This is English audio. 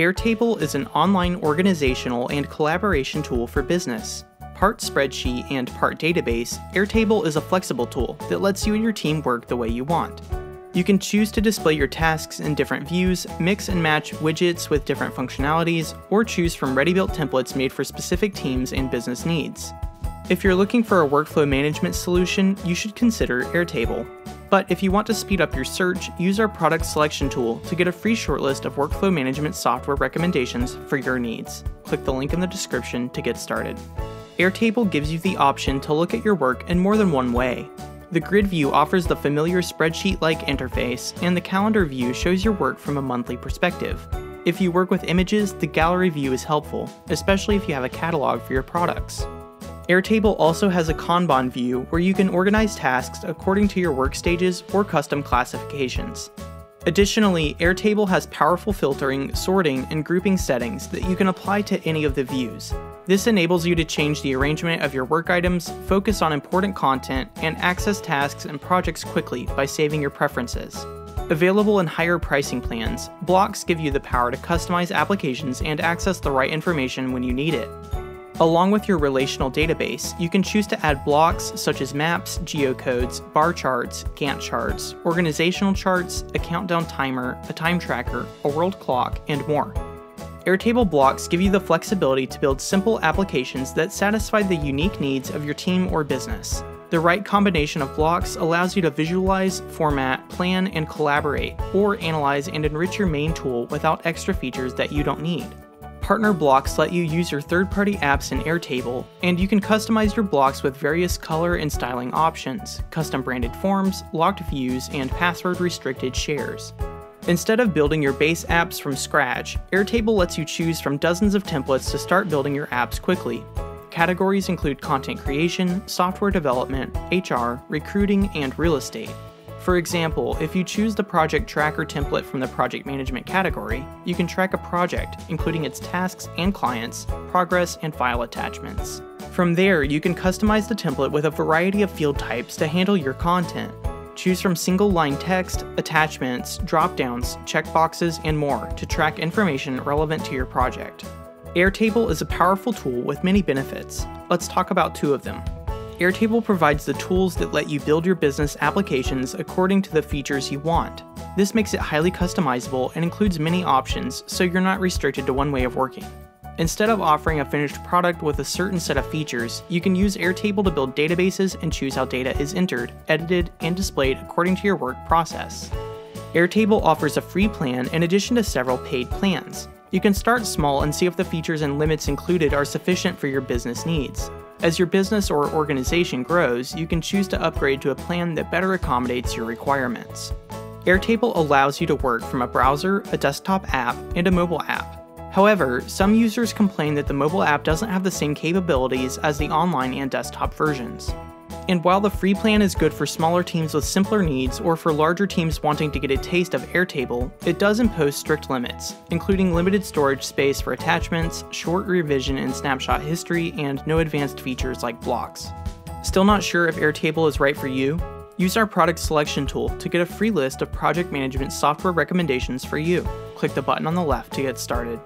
Airtable is an online organizational and collaboration tool for business. Part spreadsheet and part database, Airtable is a flexible tool that lets you and your team work the way you want. You can choose to display your tasks in different views, mix and match widgets with different functionalities, or choose from ready-built templates made for specific teams and business needs. If you're looking for a workflow management solution, you should consider Airtable. But if you want to speed up your search, use our product selection tool to get a free shortlist of workflow management software recommendations for your needs. Click the link in the description to get started. Airtable gives you the option to look at your work in more than one way. The grid view offers the familiar spreadsheet-like interface, and the calendar view shows your work from a monthly perspective. If you work with images, the gallery view is helpful, especially if you have a catalog for your products. Airtable also has a Kanban view where you can organize tasks according to your work stages or custom classifications. Additionally, Airtable has powerful filtering, sorting, and grouping settings that you can apply to any of the views. This enables you to change the arrangement of your work items, focus on important content, and access tasks and projects quickly by saving your preferences. Available in higher pricing plans, blocks give you the power to customize applications and access the right information when you need it. Along with your relational database, you can choose to add blocks such as maps, geocodes, bar charts, Gantt charts, organizational charts, a countdown timer, a time tracker, a world clock, and more. Airtable blocks give you the flexibility to build simple applications that satisfy the unique needs of your team or business. The right combination of blocks allows you to visualize, format, plan, and collaborate, or analyze and enrich your main tool without extra features that you don't need. Partner blocks let you use your third-party apps in Airtable, and you can customize your blocks with various color and styling options, custom branded forms, locked views, and password-restricted shares. Instead of building your base apps from scratch, Airtable lets you choose from dozens of templates to start building your apps quickly. Categories include content creation, software development, HR, recruiting, and real estate. For example, if you choose the project tracker template from the project management category, you can track a project, including its tasks and clients, progress, and file attachments. From there, you can customize the template with a variety of field types to handle your content. Choose from single line text, attachments, drop-downs, checkboxes, and more to track information relevant to your project. Airtable is a powerful tool with many benefits. Let's talk about two of them. Airtable provides the tools that let you build your business applications according to the features you want. This makes it highly customizable and includes many options, so you're not restricted to one way of working. Instead of offering a finished product with a certain set of features, you can use Airtable to build databases and choose how data is entered, edited, and displayed according to your work process. Airtable offers a free plan in addition to several paid plans. You can start small and see if the features and limits included are sufficient for your business needs. As your business or organization grows, you can choose to upgrade to a plan that better accommodates your requirements. Airtable allows you to work from a browser, a desktop app, and a mobile app. However, some users complain that the mobile app doesn't have the same capabilities as the online and desktop versions. And while the free plan is good for smaller teams with simpler needs or for larger teams wanting to get a taste of Airtable, it does impose strict limits, including limited storage space for attachments, short revision and snapshot history, and no advanced features like blocks. Still not sure if Airtable is right for you? Use our product selection tool to get a free list of project management software recommendations for you. Click the button on the left to get started.